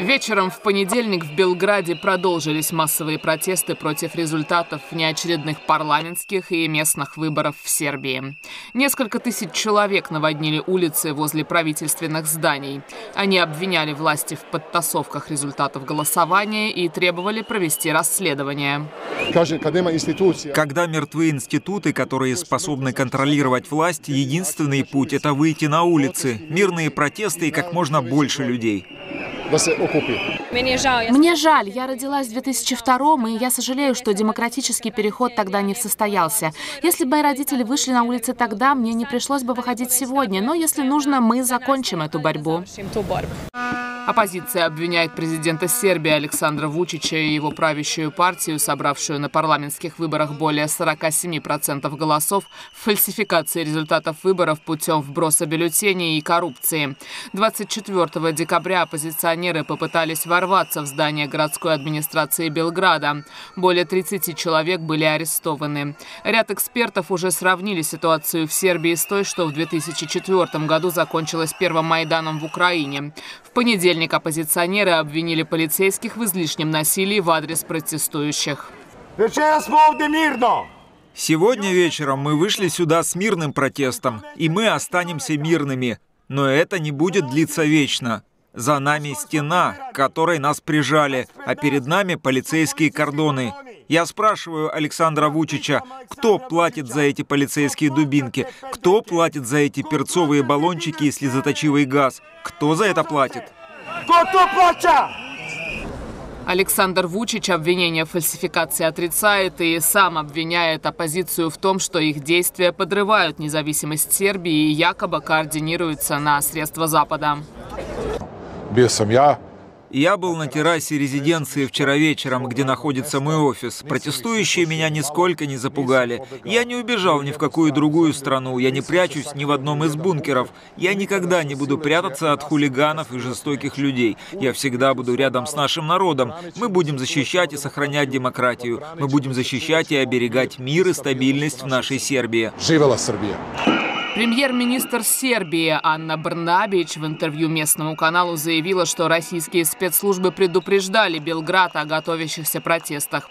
Вечером в понедельник в Белграде продолжились массовые протесты против результатов неочередных парламентских и местных выборов в Сербии. Несколько тысяч человек наводнили улицы возле правительственных зданий. Они обвиняли власти в подтасовках результатов голосования и требовали провести расследование. Когда мертвы институты, которые способны контролировать власть, единственный путь – это выйти на улицы, мирные протесты и как можно больше людей да се окупи. Мне жаль, я родилась в 2002 и я сожалею, что демократический переход тогда не состоялся. Если бы мои родители вышли на улицы тогда, мне не пришлось бы выходить сегодня, но если нужно, мы закончим эту борьбу. Оппозиция обвиняет президента Сербии Александра Вучича и его правящую партию, собравшую на парламентских выборах более 47% голосов, в фальсификации результатов выборов путем вброса бюллетеней и коррупции. 24 декабря оппозиционеры попытались ворваться в здание городской администрации Белграда. Более 30 человек были арестованы. Ряд экспертов уже сравнили ситуацию в Сербии с той, что в 2004 году закончилась первым Майданом в Украине. В понедельник понедельник оппозиционеры обвинили полицейских в излишнем насилии в адрес протестующих. Сегодня вечером мы вышли сюда с мирным протестом, и мы останемся мирными. Но это не будет длиться вечно. За нами стена, к которой нас прижали, а перед нами полицейские кордоны. Я спрашиваю Александра Вучича, кто платит за эти полицейские дубинки? Кто платит за эти перцовые баллончики и слезоточивый газ? Кто за это платит? Александр Вучич обвинение в фальсификации отрицает и сам обвиняет оппозицию в том, что их действия подрывают независимость Сербии и якобы координируются на средства Запада. Бесом я я был на террасе резиденции вчера вечером, где находится мой офис. Протестующие меня нисколько не запугали. Я не убежал ни в какую другую страну, я не прячусь ни в одном из бункеров. Я никогда не буду прятаться от хулиганов и жестоких людей. Я всегда буду рядом с нашим народом. Мы будем защищать и сохранять демократию. Мы будем защищать и оберегать мир и стабильность в нашей Сербии. Живела Сербия! Премьер-министр Сербии Анна Брнабич в интервью местному каналу заявила, что российские спецслужбы предупреждали Белград о готовящихся протестах.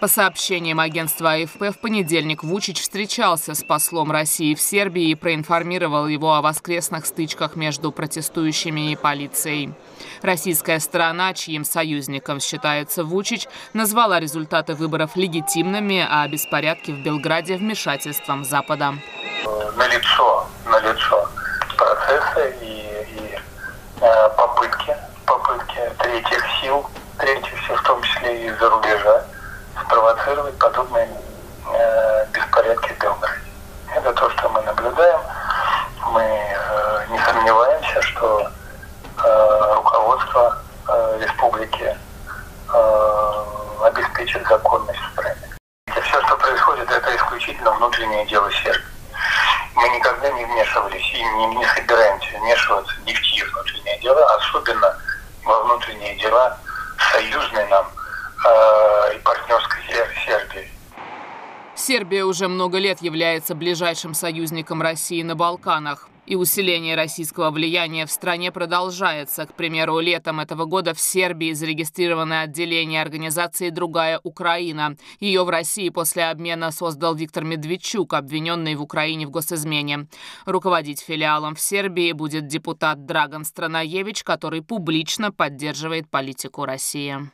По сообщениям агентства АФП, в понедельник Вучич встречался с послом России в Сербии и проинформировал его о воскресных стычках между протестующими и полицией. Российская сторона, чьим союзником считается Вучич, назвала результаты выборов легитимными, а беспорядки в Белграде вмешательством Запада налицо, налицо процессы и, и э, попытки, попытки третьих сил, третьих сил, в том числе и из-за рубежа, спровоцировать подобные э, беспорядки в Белграде. Это то, что мы наблюдаем. Мы э, не сомневаемся, что руководство республики обеспечит законность в стране. Все, что происходит, это исключительно внутреннее дело Сербии мы никогда не вмешивались и не, не собираемся вмешиваться ни в чьи внутренние дела, особенно во внутренние дела союзной нам э, и партнерской Сербии. Сербия уже много лет является ближайшим союзником России на Балканах. И усиление российского влияния в стране продолжается. К примеру, летом этого года в Сербии зарегистрировано отделение организации «Другая Украина». Ее в России после обмена создал Виктор Медведчук, обвиненный в Украине в госизмене. Руководить филиалом в Сербии будет депутат Драган Странаевич, который публично поддерживает политику России.